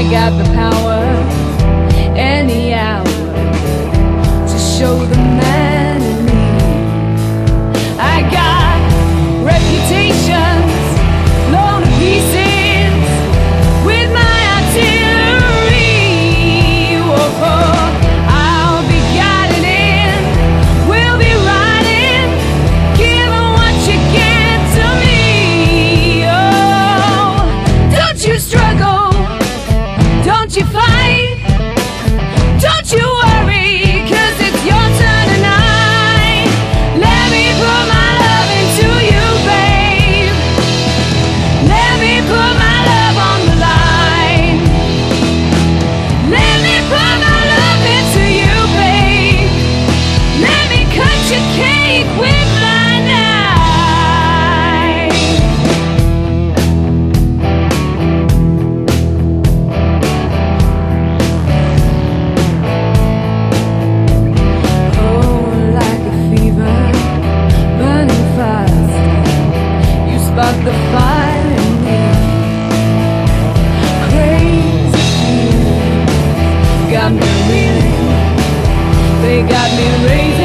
I got the power any hour to show them. they got me raised